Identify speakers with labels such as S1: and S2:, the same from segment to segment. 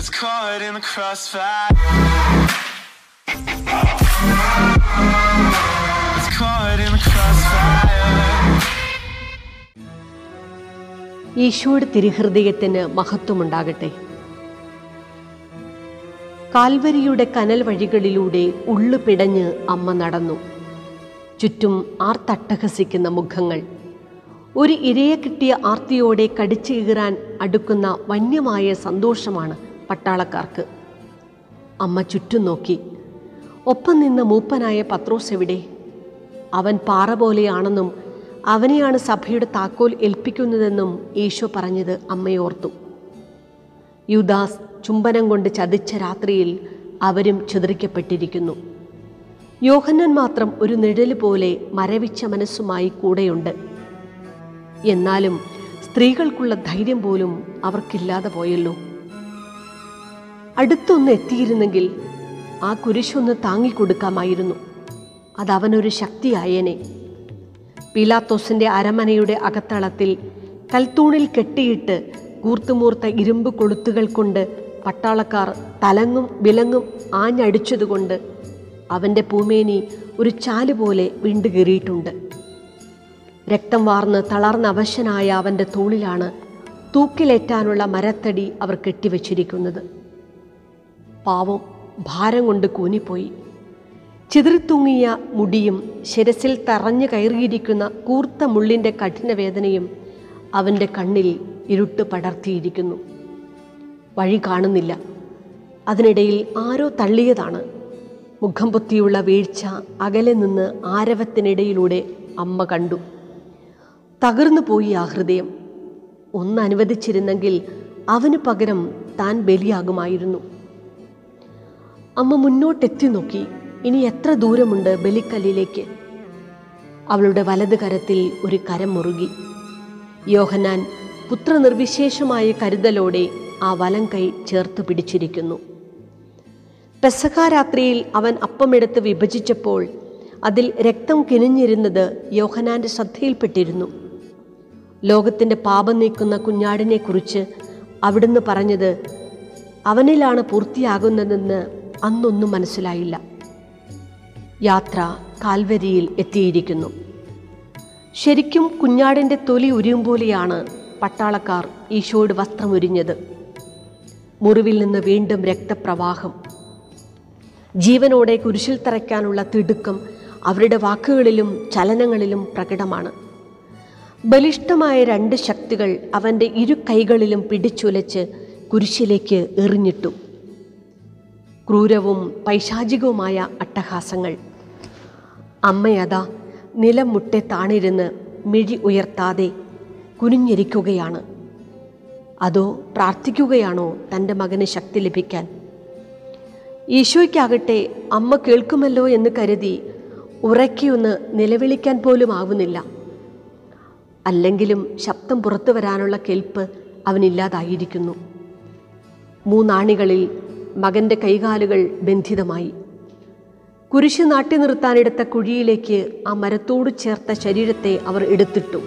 S1: Gets caught in the crossfire. It's caught in the crossfire.
S2: ഈശോയുടെ തിരുഹൃദയത്തിന് മഹത്വമുണ്ടാകട്ടെ കാൽവരിയുടെ കനൽ വഴികളിലൂടെ ഉള്ളു അമ്മ നടന്നു ചുറ്റും ആർത്തട്ടഹസിക്കുന്ന മുഖങ്ങൾ ഒരു ഇരയെ കിട്ടിയ ആർത്തിയോടെ കടിച്ചു കീറാൻ അടുക്കുന്ന വന്യമായ സന്തോഷമാണ് പട്ടാളക്കാർക്ക്. അമ്മ ചുറ്റും നോക്കി. ഒപ്പം നിന്ന മൂപ്പനായ പത്രോസ് എവിടെ? അവൻ പാറ പോലെയാണെന്നും അവനെയാണ് സഭയുടെ താക്കോൽ ഏൽപ്പിക്കുന്നതെന്നും ഈശോ പറഞ്ഞത് അമ്മയോർത്തു യുദാസ് ചുംബനം കൊണ്ട് ചതിച്ച രാത്രിയിൽ അവരും ചിതറിക്കപ്പെട്ടിരിക്കുന്നു. യോഹന്നൻ മാത്രം ഒരു നിഴൽ പോലെ മരവിച്ച മനസ്സുമായി കൂടെയുണ്ട്. എന്നാലും സ്ത്രീകൾക്കുള്ള ധൈര്യം പോലും അവർക്കില്ലാതെ പോയല്ലോ. അടുത്തൊന്ന് എത്തിയിരുന്നെങ്കിൽ ആ കുരിശൊന്ന് താങ്ങിക്കൊടുക്കാമായിരുന്നു. അതവനൊരു ശക്തിയായേനെ. പീലാത്തോസിന്റെ അരമനയുടെ അകത്തളത്തിൽ കൽത്തൂണിൽ കെട്ടിയിട്ട് കൂർത്തുമൂർത്ത ഇരുമ്പ് കൊളുത്തുകൾ കൊണ്ട് പട്ടാളക്കാർ തലങ്ങും വിലങ്ങും ആഞ്ഞടിച്ചതുകൊണ്ട് അവന്റെ പൂമേനി ഒരു ചാൽ പോലെ വീണ്ടുകീറിയിട്ടുണ്ട് രക്തം വാർന്ന് തളർന്ന അവശനായ അവന്റെ തോളിലാണ് തൂക്കിലേറ്റാനുള്ള മരത്തടി അവർ കെട്ടിവച്ചിരിക്കുന്നത്. പാവം ഭാരം കൊണ്ട് കൂനിപ്പോയി. ചിതറിത്തൂങ്ങിയ മുടിയും ശിരസിൽ തറഞ്ഞു കയറിയിരിക്കുന്ന കൂർത്ത മുള്ളിന്റെ കഠിനവേദനയും അവന്റെ കണ്ണിൽ ഇരുട്ട് പടർത്തിയിരിക്കുന്നു. വഴി കാണുന്നില്ല. അതിനിടയിൽ ആരോ തള്ളിയതാണ്. മുഖം പൊത്തിയുള്ള വീഴ്ച അകലെ നിന്ന് ആരവത്തിനിടയിലൂടെ അമ്മ കണ്ടു. തകർന്നു പോയി ആ ഹൃദയം. ഒന്ന് അനുവദിച്ചിരുന്നെങ്കിൽ അവന് പകരം താൻ ബലിയാകുമായിരുന്നു. അമ്മ മുന്നോട്ടെത്തി നോക്കി. ഇനി എത്ര ദൂരമുണ്ട് ബലിക്കല്ലിലേക്ക്? അവളുടെ വലത് കരത്തിൽ ഒരു കരം മുറുകി. യോഹനാൻ പുത്രനിർവിശേഷമായ കരുതലോടെ ആ വലം കൈ ചേർത്ത് പിടിച്ചിരിക്കുന്നു. പെസഹാരാത്രിയിൽ അവൻ അപ്പമെടുത്ത് വിഭജിച്ചപ്പോൾ അതിൽ രക്തം കിനിഞ്ഞിരുന്നത് യോഹനാന്റെ ശ്രദ്ധയിൽപ്പെട്ടിരുന്നു. ലോകത്തിന്റെ പാപം നീക്കുന്ന കുഞ്ഞാടിനെക്കുറിച്ച് അവിടുന്ന് പറഞ്ഞത് അവനിലാണ് പൂർത്തിയാകുന്നതെന്ന് അന്നൊന്നും മനസ്സിലായില്ല. യാത്ര കാൽവരിയിൽ എത്തിയിരിക്കുന്നു. ശരിക്കും കുഞ്ഞാടിന്റെ തൊലി ഉരിയും പോലെയാണ് പട്ടാളക്കാർ ഈശോയുടെ വസ്ത്രമൊരിഞ്ഞത് മുറിവിൽ നിന്ന് വീണ്ടും രക്തപ്രവാഹം. ജീവനോടെ കുരിശിൽ തറയ്ക്കാനുള്ള തിടുക്കം അവരുടെ വാക്കുകളിലും ചലനങ്ങളിലും പ്രകടമാണ്. ബലിഷ്ഠമായ രണ്ട് ശക്തികൾ അവന്റെ ഇരു കൈകളിലും പിടിച്ചുലച്ച് കുരിശിലേക്ക് എറിഞ്ഞിട്ടു. ക്രൂരവും പൈശാചികവുമായ അട്ടഹാസങ്ങൾ. അമ്മയതാ നിലം മുട്ടെ താണിരുന്ന് മിഴി ഉയർത്താതെ കുനിഞ്ഞിരിക്കുകയാണ്. അതോ പ്രാർത്ഥിക്കുകയാണോ തന്റെ മകന് ശക്തി ലഭിക്കാൻ? ഈശോയ്ക്കാകട്ടെ അമ്മ കേൾക്കുമല്ലോ എന്ന് കരുതി ഉറക്കിയൊന്ന് നിലവിളിക്കാൻ പോലും ആവുന്നില്ല. അല്ലെങ്കിലും ശബ്ദം പുറത്തു വരാനുള്ള കെൽപ്പ് അവനില്ലാതായിരിക്കുന്നു. മൂന്നാണികളിൽ മകന്റെ കൈകാലുകൾ ബന്ധിതമായി. കുരിശ് നാട്ടി നിർത്താനെടുത്ത കുഴിയിലേക്ക് ആ മരത്തോട് ചേർത്ത ശരീരത്തെ അവർ എടുത്തിട്ടു.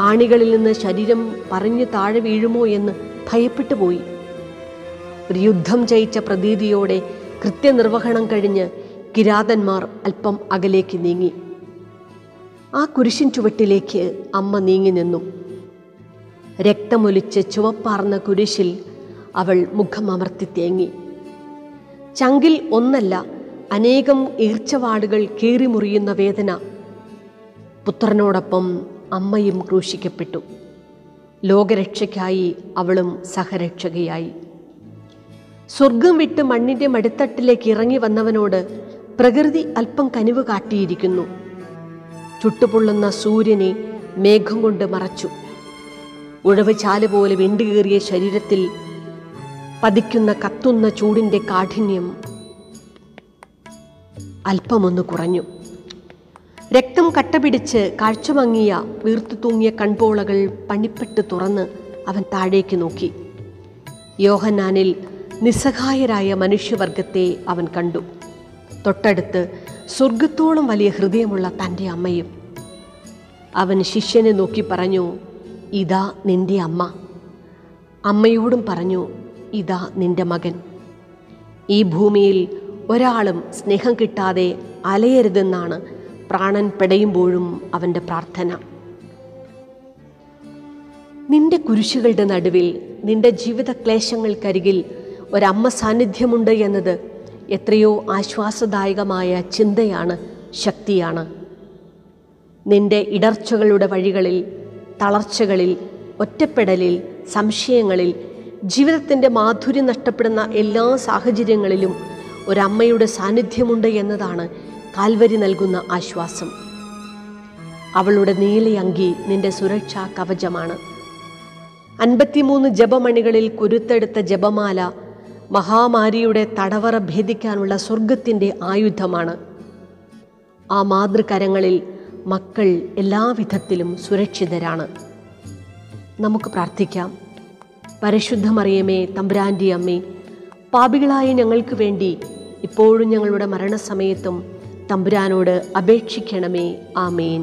S2: ആണികളിൽ നിന്ന് ശരീരം പറഞ്ഞു താഴെ വീഴുമോ എന്ന് ഭയപ്പെട്ടു പോയി. ഒരു യുദ്ധം ജയിച്ച പ്രതീതിയോടെ കൃത്യനിർവഹണം കഴിഞ്ഞ് കിരാതന്മാർ അല്പം അകലേക്ക് നീങ്ങി. ആ കുരിശിൻ ചുവട്ടിലേക്ക് അമ്മ നീങ്ങി നിന്നു. രക്തമൊലിച്ച് ചുവപ്പാർന്ന കുരിശിൽ അവൾ മുഖമമർത്തി തേങ്ങി. ചങ്കിൽ ഒന്നല്ല അനേകം ഈർച്ചവാടുകൾ കീറിമുറിയുന്ന വേദന. പുത്രനോടൊപ്പം അമ്മയും ക്രൂശിക്കപ്പെട്ടു. ലോകരക്ഷയ്ക്കായി അവളും സഹരക്ഷകയായി. സ്വർഗം വിട്ട് മണ്ണിന്റെ മടിത്തട്ടിലേക്ക് ഇറങ്ങി വന്നവനോട് പ്രകൃതി അല്പം കനിവ് കാട്ടിയിരിക്കുന്നു. ചുട്ടുപൊള്ളുന്ന സൂര്യനെ മേഘം കൊണ്ട് മറച്ചു. ഉഴവ് ചാൽ പോലെ വെണ്ടുകീറിയ ശരീരത്തിൽ പതിക്കുന്ന കത്തുന്ന ചൂടിന്റെ കാഠിന്യം അല്പമൊന്ന് കുറഞ്ഞു. രക്തം കട്ടപിടിച്ച് കാഴ്ചമങ്ങിയ വീർത്തു തൂങ്ങിയ കൺപോളകൾ പണിപ്പെട്ട് തുറന്ന് അവൻ താഴേക്ക് നോക്കി. യോഹന്നാനിൽ നിസ്സഹായരായ മനുഷ്യവർഗത്തെ അവൻ കണ്ടു. തൊട്ടടുത്ത് സ്വർഗത്തോളം വലിയ ഹൃദയമുള്ള തന്റെ അമ്മയും. അവൻ ശിഷ്യനെ നോക്കി പറഞ്ഞു ഇതാ നിന്റെ അമ്മ. അമ്മയോടും പറഞ്ഞു ഇതാ നിന്റെ മകൻ. ഈ ഭൂമിയിൽ ഒരാളും സ്നേഹം കിട്ടാതെ അലയരുതെന്നാണ് പ്രാണൻ പെടയുമ്പോഴും അവന്റെ പ്രാർത്ഥന. നിന്റെ കുരിശുകളുടെ നടുവിൽ നിന്റെ ജീവിത ക്ലേശങ്ങൾക്കരികിൽ ഒരമ്മ സാന്നിധ്യമുണ്ട് എന്നത് എത്രയോ ആശ്വാസദായകമായ ചിന്തയാണ് ശക്തിയാണ്. നിന്റെ ഇടർച്ചകളുടെ വഴികളിൽ തളർച്ചകളിൽ ഒറ്റപ്പെടലിൽ സംശയങ്ങളിൽ ജീവിതത്തിന്റെ മാധുര്യം നഷ്ടപ്പെടുന്ന എല്ലാ സാഹചര്യങ്ങളിലും ഒരമ്മയുടെ സാന്നിധ്യമുണ്ട് എന്നതാണ് കാൽവരി നൽകുന്ന ആശ്വാസം. അവളുടെ നീലയങ്കി നിന്റെ സുരക്ഷാ കവചമാണ്. അൻപത്തിമൂന്ന് ജപമണികളിൽ കുരുത്തെടുത്ത ജപമാല മഹാമാരിയുടെ തടവറ ഭേദിക്കാനുള്ള സ്വർഗത്തിന്റെ ആയുധമാണ്. ആ മാതൃകരങ്ങളിൽ മക്കൾ എല്ലാവിധത്തിലും സുരക്ഷിതരാണ്. നമുക്ക് പ്രാർത്ഥിക്കാം. പരിശുദ്ധമറിയമേ തമ്പുരാന്റെ അമ്മേ പാപികളായ ഞങ്ങൾക്ക് വേണ്ടി ഇപ്പോഴും ഞങ്ങളുടെ മരണസമയത്തും തമ്പുരാനോട് അപേക്ഷിക്കണമേ. ആമേൻ.